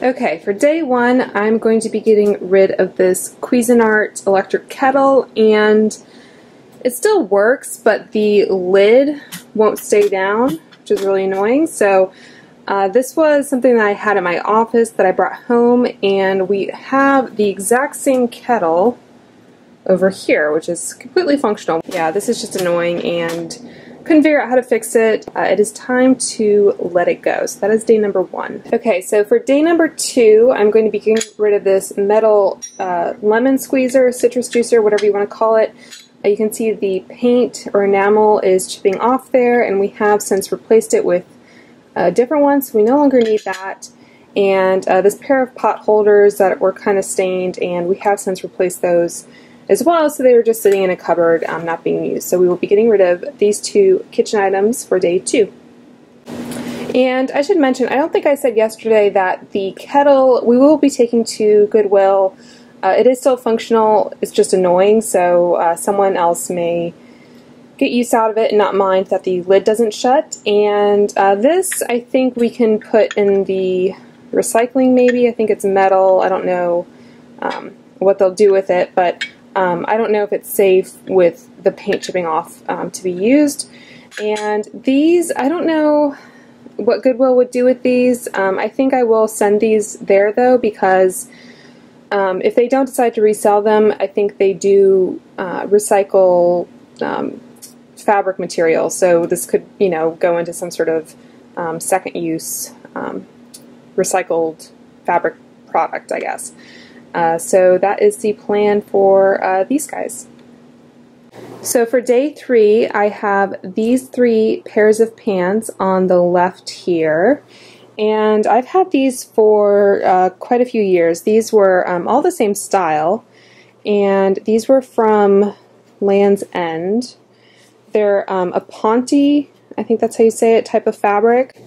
Okay, for day one, I'm going to be getting rid of this Cuisinart electric kettle, and it still works, but the lid won't stay down, which is really annoying. So uh, this was something that I had in my office that I brought home, and we have the exact same kettle over here, which is completely functional. Yeah, this is just annoying, and couldn't figure out how to fix it. Uh, it is time to let it go. So that is day number one. Okay, so for day number two, I'm going to be getting rid of this metal uh, lemon squeezer, citrus juicer, whatever you want to call it. Uh, you can see the paint or enamel is chipping off there, and we have since replaced it with a different one, so we no longer need that. And uh, this pair of pot holders that were kind of stained, and we have since replaced those as well, so they were just sitting in a cupboard um, not being used. So we will be getting rid of these two kitchen items for day two. And I should mention, I don't think I said yesterday that the kettle we will be taking to Goodwill. Uh, it is still functional, it's just annoying, so uh, someone else may get use out of it and not mind that the lid doesn't shut. And uh, this, I think we can put in the recycling maybe. I think it's metal. I don't know um, what they'll do with it, but um, I don't know if it's safe with the paint chipping off um, to be used. And these, I don't know what Goodwill would do with these. Um, I think I will send these there though because um, if they don't decide to resell them, I think they do uh, recycle um, fabric material. So this could, you know, go into some sort of um, second use recycled fabric product, I guess. Uh, so that is the plan for uh, these guys. So for day three, I have these three pairs of pants on the left here. And I've had these for uh, quite a few years. These were um, all the same style. And these were from Lands' End. They're um, a Ponte, I think that's how you say it, type of fabric.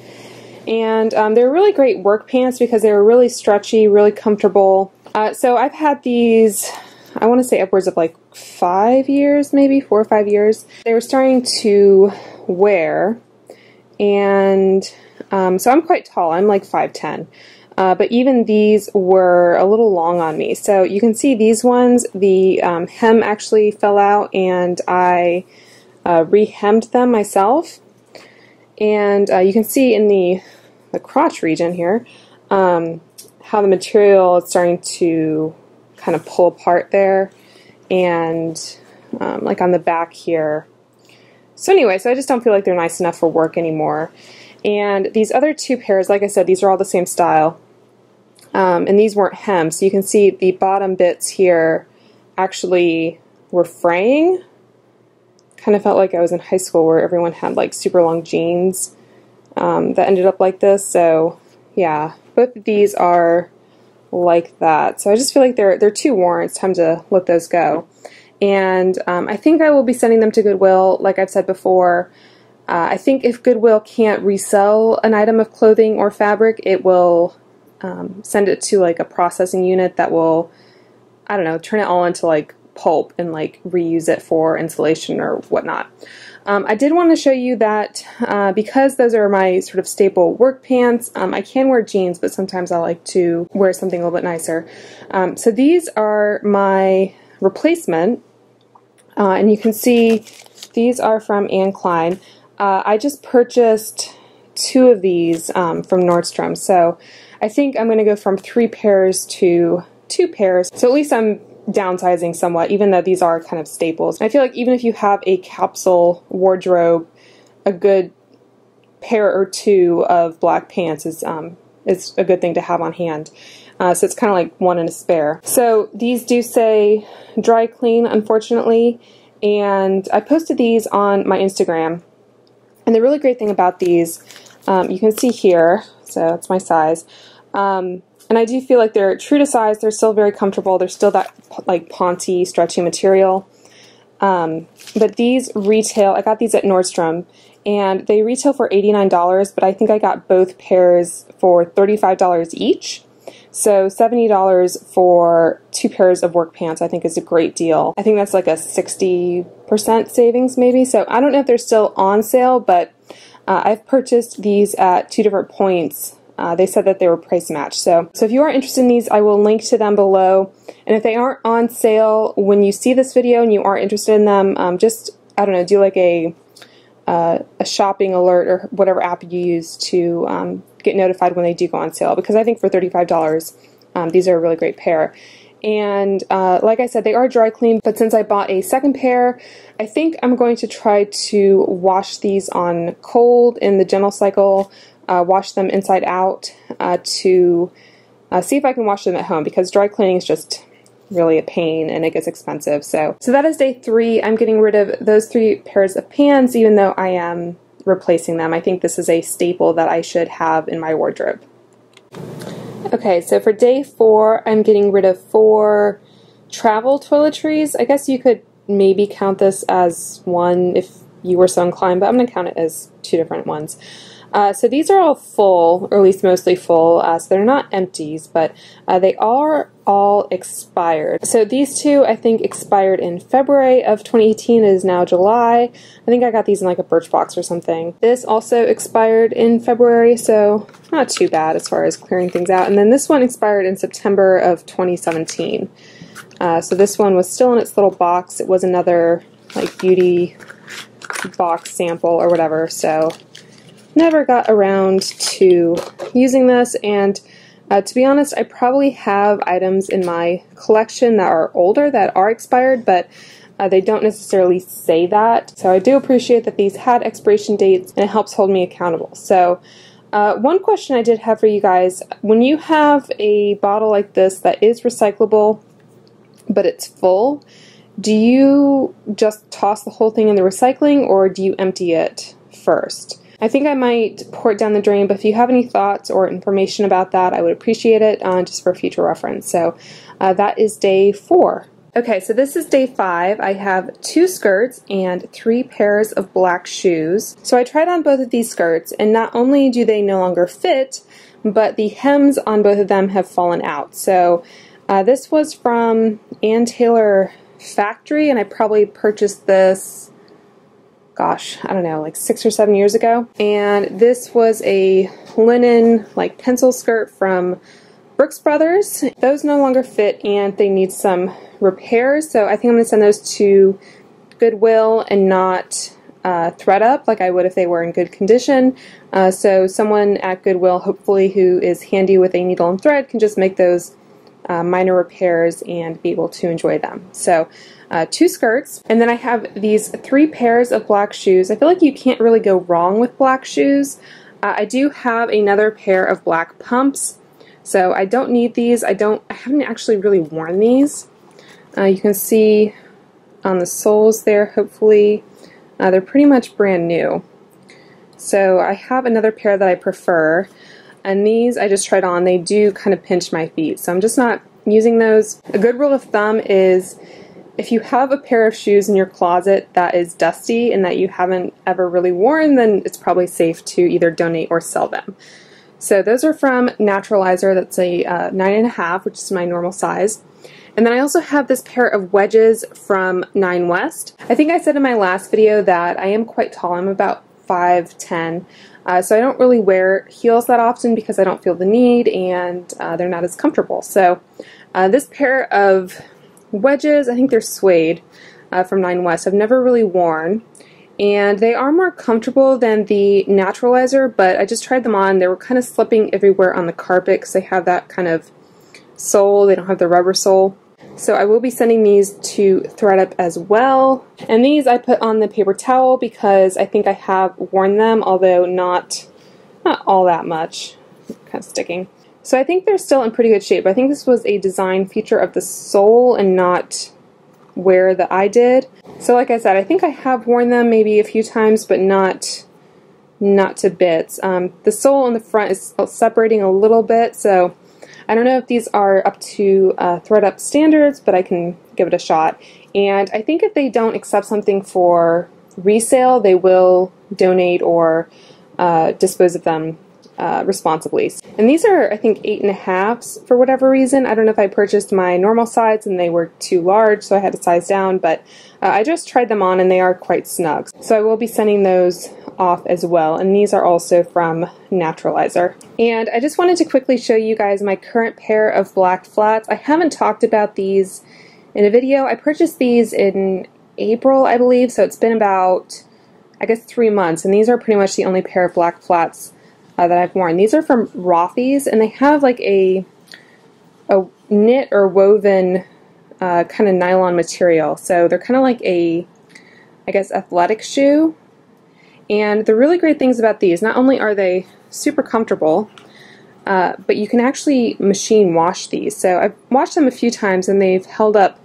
And um, they're really great work pants because they were really stretchy, really comfortable. Uh, so I've had these, I want to say upwards of like five years, maybe four or five years. They were starting to wear, and um, so I'm quite tall. I'm like 5'10". Uh, but even these were a little long on me. So you can see these ones, the um, hem actually fell out and I uh, re-hemmed them myself. And uh, you can see in the, the crotch region here, um, how the material is starting to kind of pull apart there and um, like on the back here. So anyway, so I just don't feel like they're nice enough for work anymore. And these other two pairs, like I said, these are all the same style. Um, and these weren't hemmed, so you can see the bottom bits here actually were fraying. Kind of felt like I was in high school where everyone had like super long jeans um, that ended up like this. So yeah, both of these are like that. So I just feel like they're they're too worn. It's time to let those go. And um, I think I will be sending them to Goodwill, like I've said before. Uh, I think if Goodwill can't resell an item of clothing or fabric, it will um, send it to like a processing unit that will, I don't know, turn it all into like pulp and like reuse it for insulation or whatnot. Um, I did want to show you that uh, because those are my sort of staple work pants, um, I can wear jeans, but sometimes I like to wear something a little bit nicer. Um, so these are my replacement, uh, and you can see these are from Anne Klein. Uh, I just purchased two of these um, from Nordstrom, so I think I'm going to go from three pairs to two pairs. So at least I'm downsizing somewhat, even though these are kind of staples. I feel like even if you have a capsule wardrobe, a good pair or two of black pants is um, is a good thing to have on hand. Uh, so it's kind of like one in a spare. So these do say dry clean, unfortunately, and I posted these on my Instagram. And the really great thing about these, um, you can see here, so that's my size. Um, and I do feel like they're true to size. They're still very comfortable. They're still that like Ponte stretchy material. Um, but these retail, I got these at Nordstrom, and they retail for $89, but I think I got both pairs for $35 each. So $70 for two pairs of work pants I think is a great deal. I think that's like a 60% savings maybe. So I don't know if they're still on sale, but uh, I've purchased these at two different points uh, they said that they were price matched. So, so if you are interested in these, I will link to them below. And if they aren't on sale when you see this video and you are interested in them, um, just I don't know, do like a uh, a shopping alert or whatever app you use to um, get notified when they do go on sale. Because I think for thirty five dollars, um, these are a really great pair. And uh, like I said, they are dry clean, but since I bought a second pair, I think I'm going to try to wash these on cold in the gentle cycle, uh, wash them inside out uh, to uh, see if I can wash them at home because dry cleaning is just really a pain and it gets expensive. So, so that is day three. I'm getting rid of those three pairs of pants, even though I am replacing them. I think this is a staple that I should have in my wardrobe. Okay, so for day four, I'm getting rid of four travel toiletries. I guess you could maybe count this as one if you were so inclined, but I'm going to count it as two different ones. Uh, so these are all full, or at least mostly full, uh, so they're not empties, but uh, they are all expired. So these two, I think, expired in February of 2018. It is now July. I think I got these in like a Birchbox or something. This also expired in February, so not too bad as far as clearing things out. And then this one expired in September of 2017. Uh, so this one was still in its little box. It was another like beauty box sample or whatever. So never got around to using this. And uh, to be honest I probably have items in my collection that are older that are expired but uh, they don't necessarily say that. So I do appreciate that these had expiration dates and it helps hold me accountable. So uh, one question I did have for you guys when you have a bottle like this that is recyclable but it's full do you just toss the whole thing in the recycling or do you empty it first? I think I might pour it down the drain, but if you have any thoughts or information about that, I would appreciate it uh, just for future reference. So uh, that is day four. Okay, so this is day five. I have two skirts and three pairs of black shoes. So I tried on both of these skirts, and not only do they no longer fit, but the hems on both of them have fallen out. So uh, this was from Ann Taylor Factory, and I probably purchased this gosh, I don't know, like six or seven years ago. And this was a linen, like pencil skirt from Brooks Brothers. Those no longer fit and they need some repairs. So I think I'm going to send those to Goodwill and not uh, thredUP like I would if they were in good condition. Uh, so someone at Goodwill, hopefully who is handy with a needle and thread, can just make those uh, minor repairs and be able to enjoy them. So uh, two skirts, and then I have these three pairs of black shoes. I feel like you can't really go wrong with black shoes. Uh, I do have another pair of black pumps, so I don't need these. I don't. I haven't actually really worn these. Uh, you can see on the soles there, hopefully, uh, they're pretty much brand new. So I have another pair that I prefer. And these I just tried on. They do kind of pinch my feet, so I'm just not using those. A good rule of thumb is if you have a pair of shoes in your closet that is dusty and that you haven't ever really worn, then it's probably safe to either donate or sell them. So those are from Naturalizer. That's a uh, nine and a half, which is my normal size. And then I also have this pair of wedges from Nine West. I think I said in my last video that I am quite tall. I'm about 5'10". Uh, so I don't really wear heels that often because I don't feel the need and uh, they're not as comfortable. So uh, this pair of wedges, I think they're suede uh, from Nine West, I've never really worn. And they are more comfortable than the Naturalizer, but I just tried them on. They were kind of slipping everywhere on the carpet because they have that kind of sole. They don't have the rubber sole. So I will be sending these to thredUP as well. And these I put on the paper towel because I think I have worn them, although not, not all that much. Kind of sticking. So I think they're still in pretty good shape. I think this was a design feature of the sole and not wear that I did. So like I said, I think I have worn them maybe a few times, but not not to bits. Um, the sole on the front is separating a little bit, so I don't know if these are up to uh, thredUP standards, but I can give it a shot. And I think if they don't accept something for resale, they will donate or uh, dispose of them uh, responsibly. And these are, I think, eight and a halfs for whatever reason. I don't know if I purchased my normal size and they were too large, so I had to size down, but uh, I just tried them on and they are quite snug. So I will be sending those off as well, and these are also from Naturalizer. And I just wanted to quickly show you guys my current pair of black flats. I haven't talked about these in a video. I purchased these in April, I believe, so it's been about, I guess, three months, and these are pretty much the only pair of black flats uh, that I've worn. These are from Rothy's, and they have like a a knit or woven uh, kind of nylon material. So they're kind of like a, I guess, athletic shoe. And the really great things about these, not only are they super comfortable, uh, but you can actually machine wash these. So I've washed them a few times and they've held up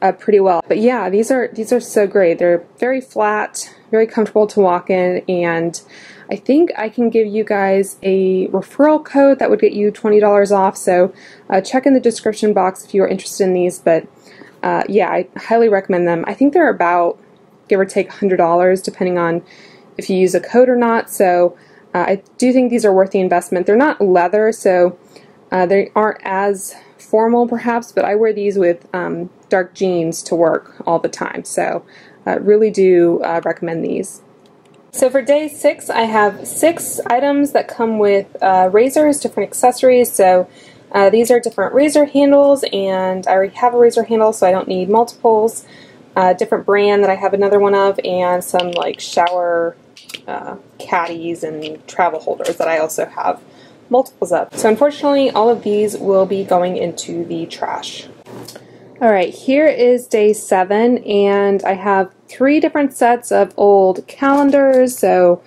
uh, pretty well. But yeah, these are these are so great. They're very flat, very comfortable to walk in, and I think I can give you guys a referral code that would get you $20 off. So uh, check in the description box if you are interested in these. But uh, yeah, I highly recommend them. I think they're about give or take $100 depending on if you use a code or not. So uh, I do think these are worth the investment. They're not leather, so uh, they aren't as formal perhaps, but I wear these with um, dark jeans to work all the time. So uh, really do uh, recommend these. So for day six, I have six items that come with uh, razors, different accessories. So uh, these are different razor handles, and I already have a razor handle, so I don't need multiples. Uh, different brand that I have another one of, and some like shower uh, caddies and travel holders that I also have multiples of. So unfortunately, all of these will be going into the trash. All right, here is day seven, and I have three different sets of old calendars. So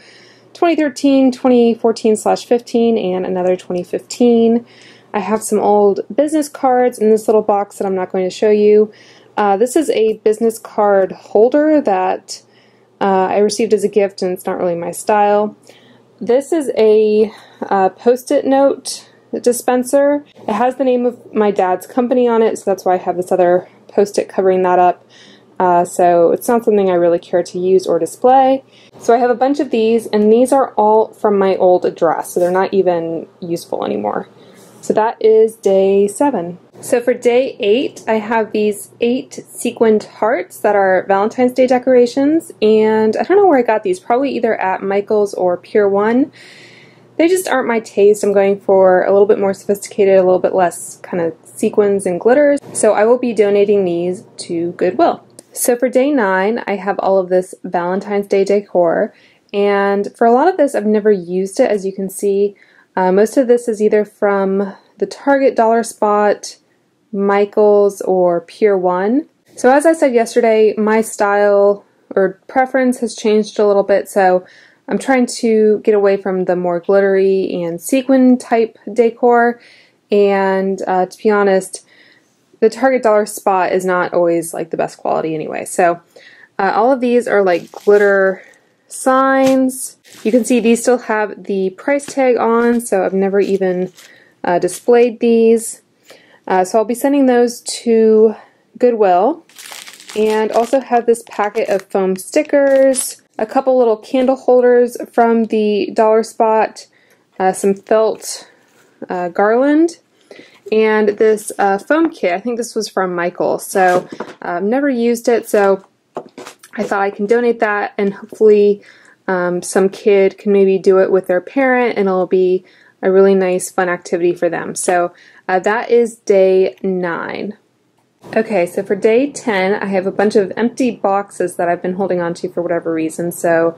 2013, 2014 slash 15, and another 2015. I have some old business cards in this little box that I'm not going to show you. Uh, this is a business card holder that uh, I received as a gift, and it's not really my style. This is a uh, post-it note dispenser. It has the name of my dad's company on it, so that's why I have this other post-it covering that up. Uh, so it's not something I really care to use or display. So I have a bunch of these, and these are all from my old address, so they're not even useful anymore. So that is day seven. So for day eight, I have these eight sequined hearts that are Valentine's Day decorations, and I don't know where I got these, probably either at Michael's or Pier 1 they just aren't my taste. I'm going for a little bit more sophisticated, a little bit less kind of sequins and glitters. So I will be donating these to Goodwill. So for day nine, I have all of this Valentine's Day decor. And for a lot of this, I've never used it, as you can see. Uh, most of this is either from the Target Dollar Spot, Michael's, or Pier 1. So as I said yesterday, my style or preference has changed a little bit. So I'm trying to get away from the more glittery and sequin type decor. And uh, to be honest, the Target Dollar Spot is not always like the best quality anyway. So uh, all of these are like glitter signs. You can see these still have the price tag on, so I've never even uh, displayed these. Uh, so I'll be sending those to Goodwill and also have this packet of foam stickers, a couple little candle holders from the Dollar Spot, uh, some felt uh, garland, and this uh, foam kit. I think this was from Michael, so I've um, never used it, so I thought I can donate that, and hopefully um, some kid can maybe do it with their parent, and it'll be a really nice, fun activity for them. So uh, that is day nine. Okay, so for day 10, I have a bunch of empty boxes that I've been holding on to for whatever reason. So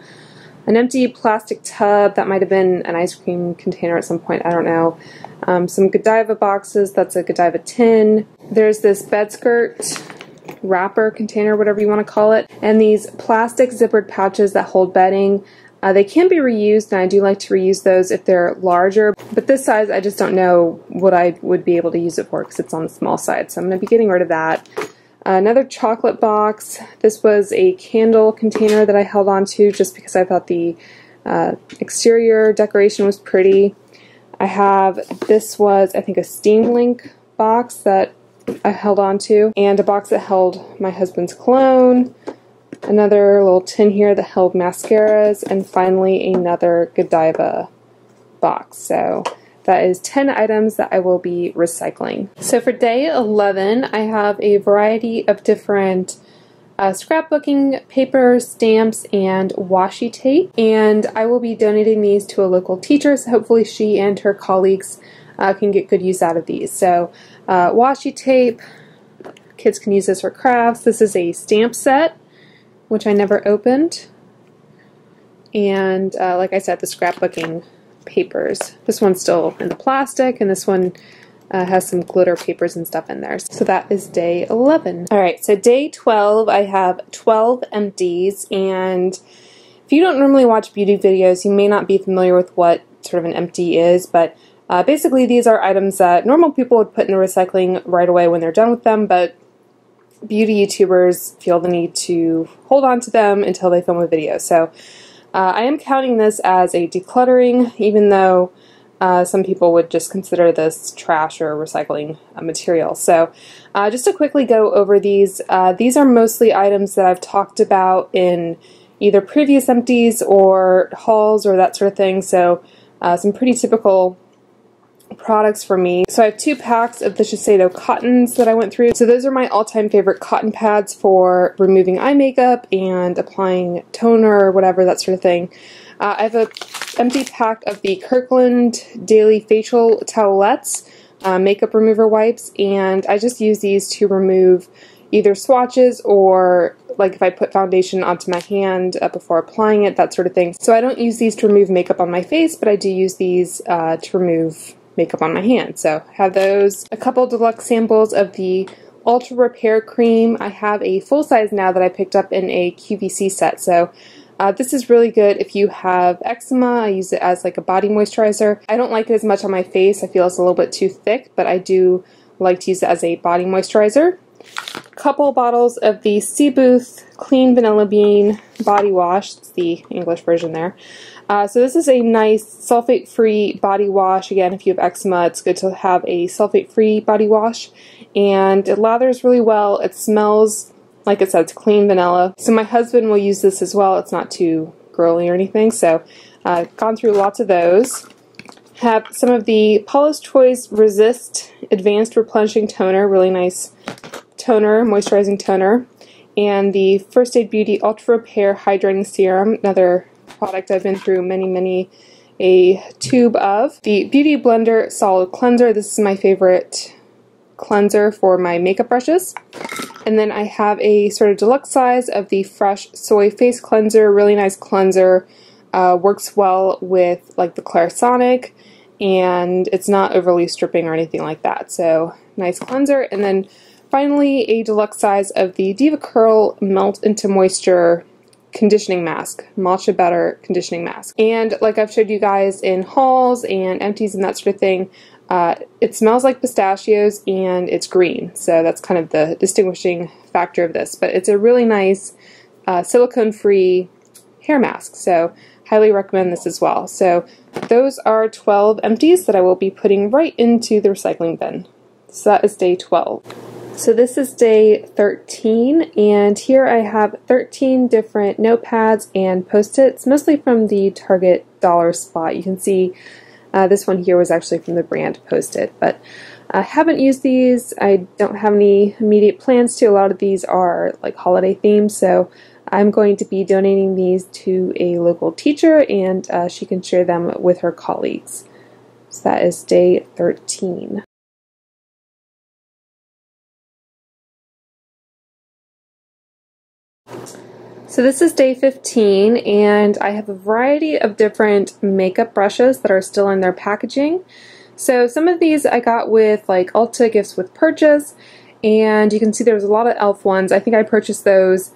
an empty plastic tub, that might have been an ice cream container at some point, I don't know. Um, some Godiva boxes, that's a Godiva tin. There's this bed skirt wrapper container, whatever you want to call it. And these plastic zippered pouches that hold bedding. Uh, they can be reused, and I do like to reuse those if they're larger, but this size I just don't know what I would be able to use it for because it's on the small side, so I'm going to be getting rid of that. Uh, another chocolate box. This was a candle container that I held on to just because I thought the uh, exterior decoration was pretty. I have, this was, I think, a Steam Link box that I held on to, and a box that held my husband's cologne, another little tin here that held mascaras, and finally another Godiva box. So that is 10 items that I will be recycling. So for day 11, I have a variety of different uh, scrapbooking paper, stamps, and washi tape. And I will be donating these to a local teacher, so hopefully she and her colleagues uh, can get good use out of these. So uh, washi tape, kids can use this for crafts. This is a stamp set, which I never opened. And uh, like I said, the scrapbooking papers. This one's still in the plastic, and this one uh, has some glitter papers and stuff in there. So that is day 11. All right, so day 12, I have 12 empties, and if you don't normally watch beauty videos, you may not be familiar with what sort of an empty is, but uh, basically these are items that normal people would put in the recycling right away when they're done with them, but beauty YouTubers feel the need to hold on to them until they film a video. So uh, I am counting this as a decluttering, even though uh, some people would just consider this trash or recycling uh, material. So uh, just to quickly go over these, uh, these are mostly items that I've talked about in either previous empties or hauls or that sort of thing. So uh, some pretty typical products for me. So I have two packs of the Shiseido cottons that I went through. So those are my all-time favorite cotton pads for removing eye makeup and applying toner or whatever, that sort of thing. Uh, I have a empty pack of the Kirkland Daily Facial Towelettes uh, makeup remover wipes, and I just use these to remove either swatches or like if I put foundation onto my hand uh, before applying it, that sort of thing. So I don't use these to remove makeup on my face, but I do use these uh, to remove makeup on my hand. So have those. A couple deluxe samples of the Ultra Repair Cream. I have a full size now that I picked up in a QVC set. So uh, this is really good if you have eczema. I use it as like a body moisturizer. I don't like it as much on my face. I feel it's a little bit too thick, but I do like to use it as a body moisturizer. Couple bottles of the Sea Booth Clean Vanilla Bean Body Wash. It's the English version there. Uh, so this is a nice sulfate-free body wash. Again, if you have eczema, it's good to have a sulfate-free body wash. And it lathers really well. It smells, like I said, it's clean vanilla. So my husband will use this as well. It's not too girly or anything. So uh, gone through lots of those. Have some of the Paula's Choice Resist Advanced Replenishing Toner. Really nice toner, moisturizing toner. And the First Aid Beauty Ultra Repair Hydrating Serum. Another product I've been through many, many a tube of. The Beauty Blender Solid Cleanser. This is my favorite cleanser for my makeup brushes. And then I have a sort of deluxe size of the Fresh Soy Face Cleanser. Really nice cleanser. Uh, works well with like the Clarisonic and it's not overly stripping or anything like that. So nice cleanser. And then finally a deluxe size of the DevaCurl Melt into Moisture conditioning mask, Matcha Butter conditioning mask. And like I've showed you guys in hauls and empties and that sort of thing, uh, it smells like pistachios and it's green. So that's kind of the distinguishing factor of this. But it's a really nice uh, silicone-free hair mask. So highly recommend this as well. So those are 12 empties that I will be putting right into the recycling bin. So that is day 12. So this is day 13 and here I have 13 different notepads and post-its, mostly from the Target dollar spot. You can see uh, this one here was actually from the brand Post-it, but I haven't used these. I don't have any immediate plans to. A lot of these are like holiday themed, so I'm going to be donating these to a local teacher and uh, she can share them with her colleagues. So that is day 13. So this is day 15 and I have a variety of different makeup brushes that are still in their packaging. So some of these I got with like Ulta Gifts with Purchase and you can see there's a lot of e.l.f. ones. I think I purchased those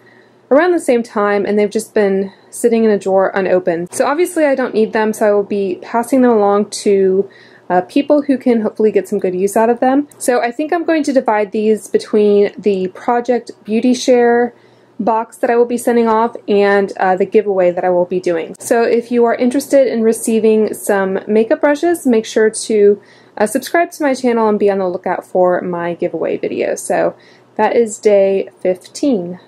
around the same time and they've just been sitting in a drawer unopened. So obviously I don't need them so I will be passing them along to uh, people who can hopefully get some good use out of them. So I think I'm going to divide these between the Project Beauty Share box that I will be sending off and uh, the giveaway that I will be doing. So if you are interested in receiving some makeup brushes, make sure to uh, subscribe to my channel and be on the lookout for my giveaway video. So that is day 15.